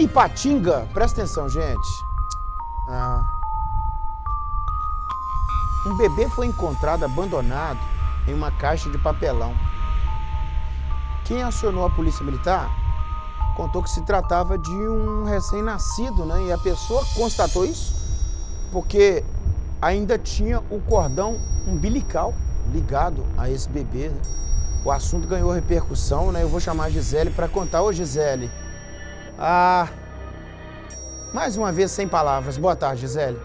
Ipatinga, presta atenção, gente. Ah. Um bebê foi encontrado abandonado em uma caixa de papelão. Quem acionou a polícia militar contou que se tratava de um recém-nascido, né? E a pessoa constatou isso porque ainda tinha o cordão umbilical ligado a esse bebê. Né? O assunto ganhou repercussão, né? Eu vou chamar a Gisele para contar. Ô Gisele, ah, mais uma vez sem palavras. Boa tarde, Gisele.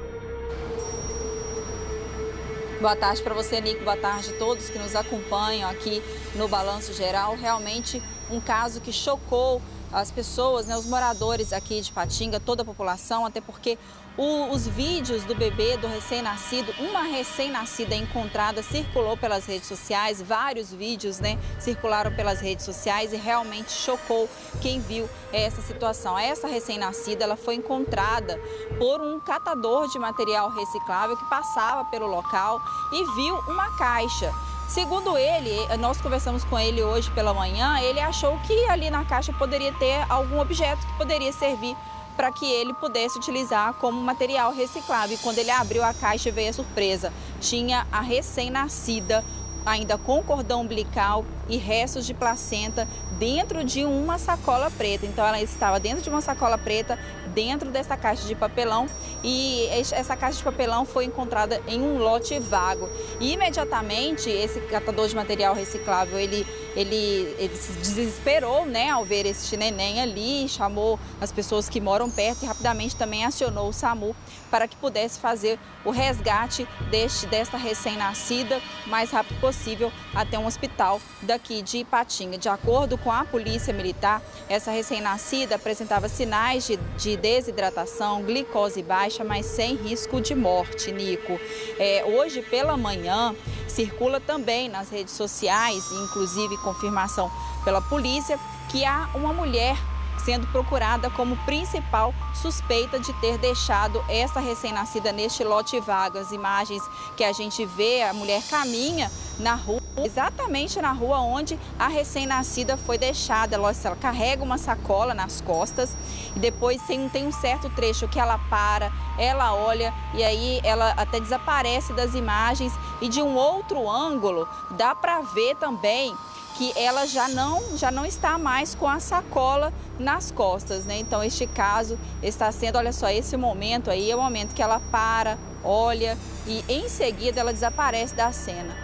Boa tarde para você, Nico. Boa tarde a todos que nos acompanham aqui no Balanço Geral. Realmente um caso que chocou as pessoas, né, os moradores aqui de Patinga, toda a população, até porque o, os vídeos do bebê, do recém-nascido, uma recém-nascida encontrada circulou pelas redes sociais, vários vídeos né, circularam pelas redes sociais e realmente chocou quem viu essa situação. Essa recém-nascida ela foi encontrada por um catador de material reciclável que passava pelo local e viu uma caixa. Segundo ele, nós conversamos com ele hoje pela manhã, ele achou que ali na caixa poderia ter algum objeto que poderia servir para que ele pudesse utilizar como material reciclável. E quando ele abriu a caixa veio a surpresa. Tinha a recém-nascida, ainda com cordão umbilical e restos de placenta dentro de uma sacola preta. Então ela estava dentro de uma sacola preta, dentro dessa caixa de papelão e essa caixa de papelão foi encontrada em um lote vago. E imediatamente esse catador de material reciclável, ele, ele, ele se desesperou né, ao ver esse neném ali, chamou as pessoas que moram perto e rapidamente também acionou o SAMU para que pudesse fazer o resgate deste, desta recém-nascida o mais rápido possível até um hospital daqui de Ipatinga. De acordo com a Polícia Militar, essa recém-nascida apresentava sinais de, de, desidratação, glicose baixa, mas sem risco de morte, Nico. É, hoje pela manhã, circula também nas redes sociais, inclusive confirmação pela polícia, que há uma mulher sendo procurada como principal suspeita de ter deixado essa recém-nascida neste lote vago. As imagens que a gente vê, a mulher caminha na rua, exatamente na rua onde a recém-nascida foi deixada. Ela, ela, carrega uma sacola nas costas e depois tem, tem um certo trecho que ela para, ela olha e aí ela até desaparece das imagens e de um outro ângulo dá para ver também que ela já não, já não está mais com a sacola nas costas, né? Então este caso está sendo, olha só, esse momento aí é o momento que ela para, olha e em seguida ela desaparece da cena.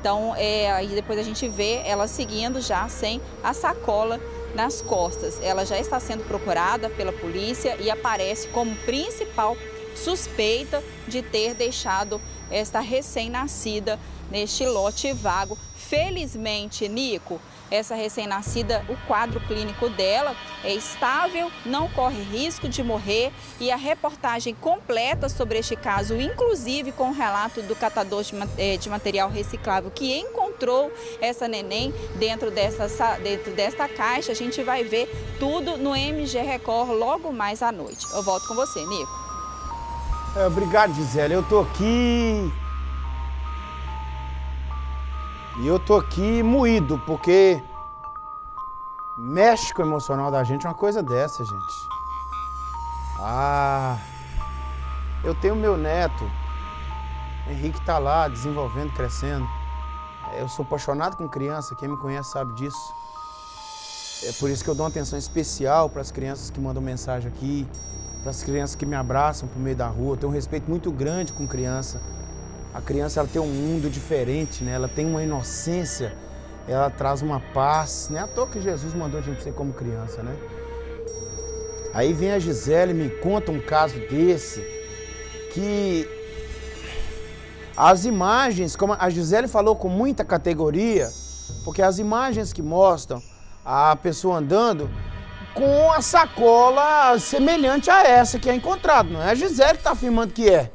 Então é, aí depois a gente vê ela seguindo já sem a sacola nas costas. Ela já está sendo procurada pela polícia e aparece como principal suspeita de ter deixado esta recém-nascida neste lote vago Felizmente, Nico, essa recém-nascida, o quadro clínico dela é estável, não corre risco de morrer e a reportagem completa sobre este caso, inclusive com o relato do catador de, eh, material reciclável que encontrou essa neném dentro dessa, dentro desta caixa, a gente vai ver tudo no MG Record logo mais à noite. Eu volto com você, Nico. É, obrigado, Gisele. Eu tô aqui e eu tô aqui moído, porque mexe com o emocional da gente uma coisa dessa, gente. Ah, eu tenho meu neto, Henrique tá lá desenvolvendo, crescendo. Eu sou apaixonado com criança, quem me conhece sabe disso. É por isso que eu dou uma atenção especial para as crianças que mandam mensagem aqui, para as crianças que me abraçam por meio da rua. Eu tenho um respeito muito grande com criança. A criança ela tem um mundo diferente, né? Ela tem uma inocência, ela traz uma paz. Não é à toa que Jesus mandou a gente ser como criança, né? Aí vem a Gisele e me conta um caso desse que as imagens, como a Gisele falou com muita categoria, porque as imagens que mostram a pessoa andando com a sacola semelhante a essa que é encontrada, não é a Gisele que está afirmando que é.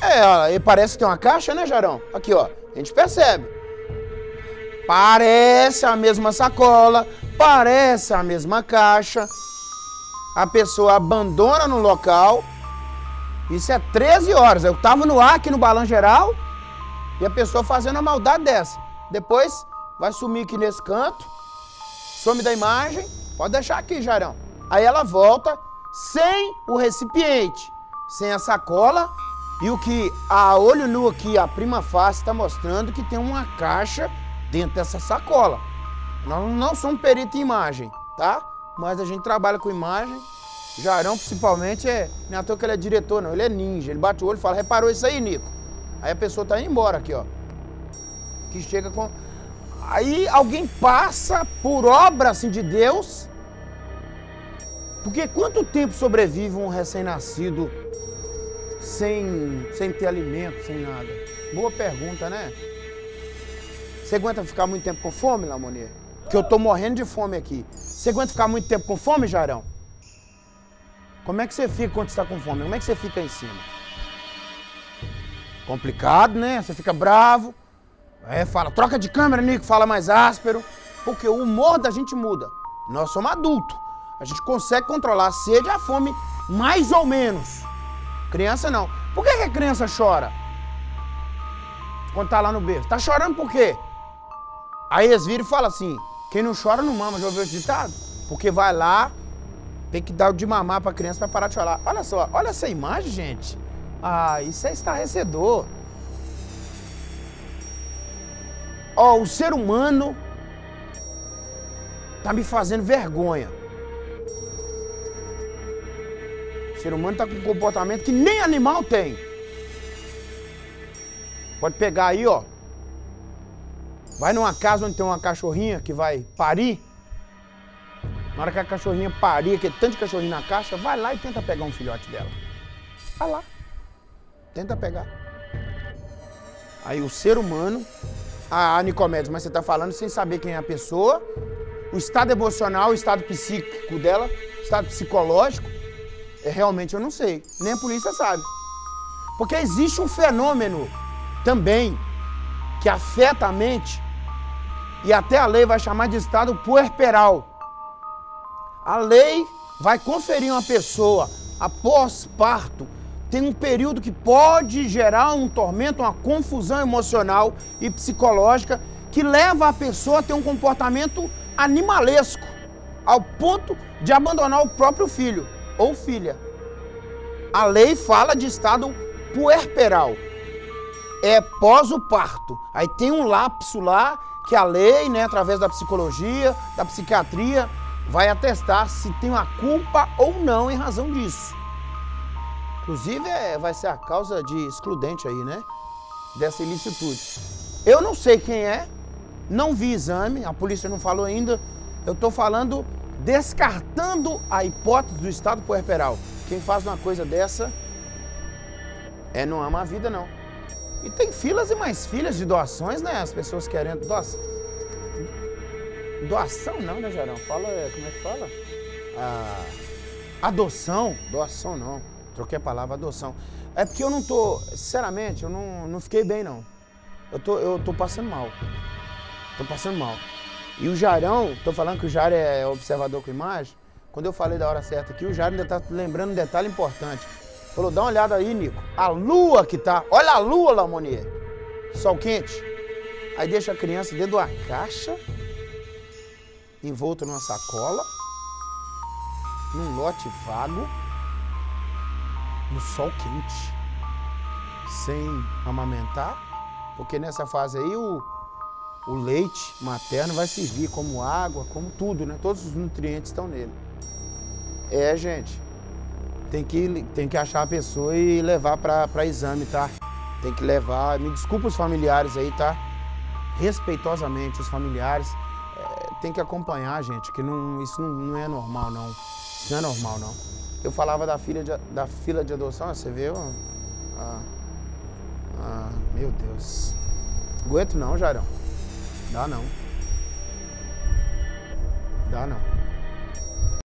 É, parece que tem uma caixa, né, Jarão? Aqui, ó. A gente percebe. Parece a mesma sacola, parece a mesma caixa. A pessoa abandona no local. Isso é 13 horas. Eu tava no ar aqui no balão geral e a pessoa fazendo a maldade dessa. Depois vai sumir aqui nesse canto. some da imagem, pode deixar aqui, Jarão. Aí ela volta sem o recipiente, sem a sacola e o que a olho nu aqui, a prima face está mostrando que tem uma caixa dentro dessa sacola. Nós não somos perito em imagem, tá? Mas a gente trabalha com imagem. Jarão, principalmente, é. Não é à toa que ele é diretor, não. Ele é ninja. Ele bate o olho e fala: reparou isso aí, Nico? Aí a pessoa tá indo embora aqui, ó. Que chega com. Aí alguém passa por obra assim de Deus. Porque quanto tempo sobrevive um recém-nascido sem, sem ter alimento, sem nada? Boa pergunta, né? Você aguenta ficar muito tempo com fome, Lamonier? Que eu tô morrendo de fome aqui. Você aguenta ficar muito tempo com fome, Jarão? Como é que você fica quando está com fome? Como é que você fica em cima? Complicado, né? Você fica bravo. É, fala, troca de câmera, Nico, fala mais áspero. Porque o humor da gente muda. Nós somos adultos. A gente consegue controlar a sede e a fome mais ou menos. Criança não. Por que, que a criança chora? Quando tá lá no berço. Tá chorando por quê? Aí eles viram e falam assim: quem não chora não mama, já ouviu esse ditado? Porque vai lá, tem que dar o de mamar pra criança pra parar de chorar. Olha só, olha essa imagem, gente. Ah, isso é estarrecedor. Ó, o ser humano tá me fazendo vergonha. O ser humano tá com um comportamento que nem animal tem. Pode pegar aí, ó. Vai numa casa onde tem uma cachorrinha que vai parir. Na hora que a cachorrinha parir, aquele tanto de cachorrinho na caixa, vai lá e tenta pegar um filhote dela. Vai lá. Tenta pegar. Aí o ser humano, a Nicomedes, mas você está falando sem saber quem é a pessoa, o estado emocional, o estado psíquico dela, o estado psicológico, é, realmente eu não sei. Nem a polícia sabe. Porque existe um fenômeno também que afeta a mente e até a lei vai chamar de estado puerperal. A lei vai conferir uma pessoa após parto tem um período que pode gerar um tormento, uma confusão emocional e psicológica que leva a pessoa a ter um comportamento animalesco, ao ponto de abandonar o próprio filho ou filha. A lei fala de estado puerperal. É pós o parto. Aí tem um lapso lá que a lei, né, através da psicologia, da psiquiatria, vai atestar se tem uma culpa ou não em razão disso. Inclusive, é, vai ser a causa de excludente aí, né? Dessa ilicitude. Eu não sei quem é, não vi exame, a polícia não falou ainda. Eu estou falando descartando a hipótese do estado puerperal. Quem faz uma coisa dessa é não ama a vida, não. E tem filas e mais filas de doações, né? As pessoas querendo doação. Doação não, né, Gerão? Fala, como é que fala? Ah, adoção. Doação não. Troquei a palavra adoção. É porque eu não tô, sinceramente, eu não, não fiquei bem, não. Eu tô, eu tô passando mal. Tô passando mal. E o Jarão, tô falando que o Jar é observador com imagem. Quando eu falei da hora certa aqui, o Jar ainda tá lembrando um detalhe importante. Falou, dá uma olhada aí, Nico. A lua que tá. Olha a lua, Lamonier. Sol quente. Aí deixa a criança dentro de uma caixa, envolta numa sacola, num lote vago, no sol quente, sem amamentar, porque nessa fase aí o, o leite materno vai servir como água, como tudo, né? Todos os nutrientes estão nele. É, gente tem que, tem que achar a pessoa e levar para exame, tá? Tem que levar. Me desculpa os familiares aí, tá? Respeitosamente, os familiares. É, tem que acompanhar, gente, que não, isso não, não, é normal, não. Isso não é normal, não. Eu falava da, filha de, da fila de adoção, você viu? Ah, ah, meu Deus. Aguento não, Jarão. Dá não. Dá não.